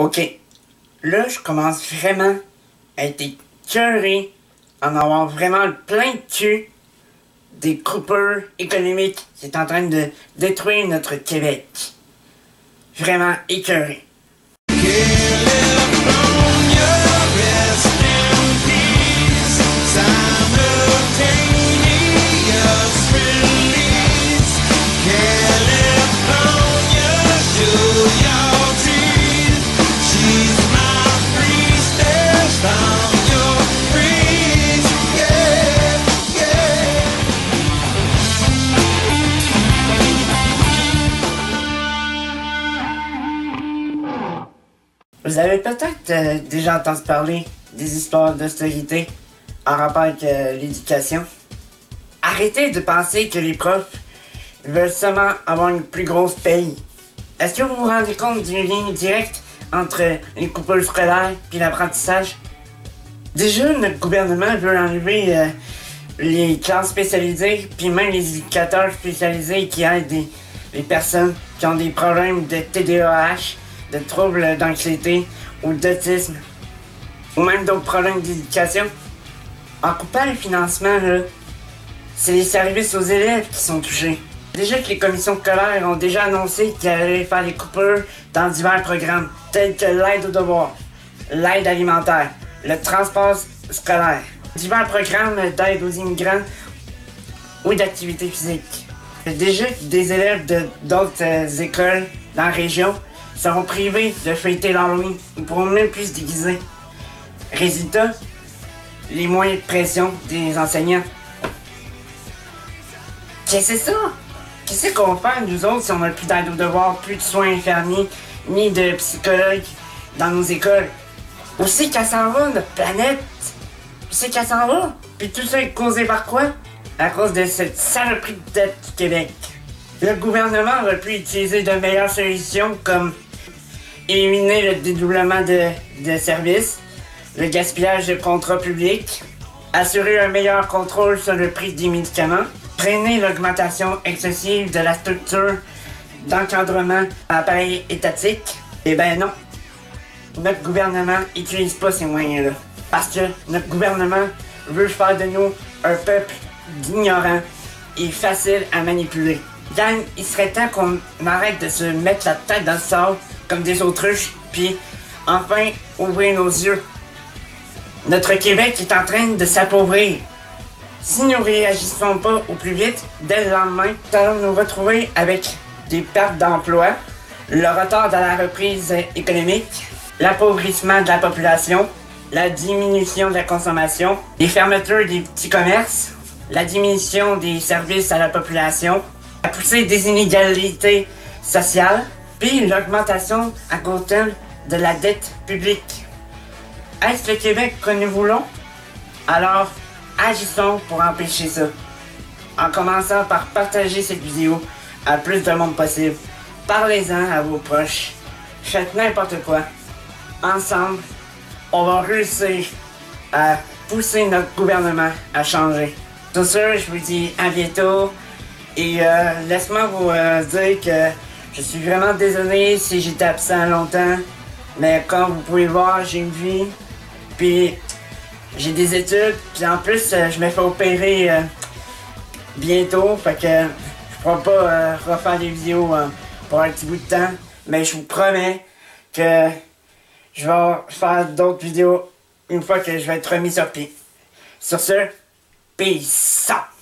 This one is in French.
Ok, là, je commence vraiment à être écœuré, en avoir vraiment le plein de cul des coupeurs économiques qui en train de détruire notre Québec. Vraiment écœuré. Vous avez peut-être euh, déjà entendu parler des histoires d'austérité en rapport avec euh, l'éducation. Arrêtez de penser que les profs veulent seulement avoir une plus grosse paye. Est-ce que vous vous rendez compte du lien direct entre les coupures scolaires et l'apprentissage? Déjà, notre gouvernement veut enlever euh, les classes spécialisées, puis même les éducateurs spécialisés qui aident les personnes qui ont des problèmes de TDAH de troubles d'anxiété ou d'autisme, ou même d'autres problèmes d'éducation. En coupant le financement, c'est les services aux élèves qui sont touchés. Déjà que les commissions scolaires ont déjà annoncé qu'ils allaient faire des coupures dans divers programmes, tels que l'aide aux devoirs, l'aide alimentaire, le transport scolaire, divers programmes d'aide aux immigrants ou d'activité physique. Déjà que des élèves d'autres euh, écoles dans la région seront privés de fêter l'Halloween. Ils pourront même plus se déguiser. Résultat, les moyens de pression des enseignants. Qu'est-ce que c'est ça? Qu'est-ce qu'on va faire, nous autres, si on n'a plus d'aide aux devoirs, plus de soins infirmiers, ni de psychologues dans nos écoles? Où c'est qu'elle s'en va, notre planète? Où c'est qu'elle s'en va? Puis tout ça est causé par quoi? À cause de cette saloperie de dette du Québec. Le gouvernement aurait pu utiliser de meilleures solutions comme éliminer le dédoublement de, services, le gaspillage de contrats publics, assurer un meilleur contrôle sur le prix des médicaments, freiner l'augmentation excessive de la structure d'encadrement à appareils étatiques. Eh ben non, notre gouvernement n'utilise pas ces moyens-là. Parce que notre gouvernement veut faire de nous un peuple ignorant et facile à manipuler. Gang, il serait temps qu'on arrête de se mettre la tête dans le sable comme des autruches, puis enfin ouvrir nos yeux. Notre Québec est en train de s'appauvrir. Si nous réagissons pas au plus vite, dès le lendemain, nous allons nous retrouver avec des pertes d'emplois, le retard dans la reprise économique, l'appauvrissement de la population, la diminution de la consommation, les fermetures des petits commerces, la diminution des services à la population, la poussée des inégalités sociales, puis l'augmentation à court terme de la dette publique. Est-ce le Québec que nous voulons? Alors, agissons pour empêcher ça. En commençant par partager cette vidéo à plus de monde possible. Parlez-en à vos proches. Faites n'importe quoi. Ensemble, on va réussir à pousser notre gouvernement à changer. Tout ça, je vous dis à bientôt. Et euh, laisse-moi vous euh, dire que je suis vraiment désolé si j'étais absent longtemps, mais comme vous pouvez voir, j'ai une vie, puis j'ai des études, puis en plus, euh, je me fais opérer euh, bientôt, fait que je pourrai pas euh, refaire des vidéos pour un petit bout de temps, mais je vous promets que je vais faire d'autres vidéos une fois que je vais être remis sur pied. Sur ce, peace out!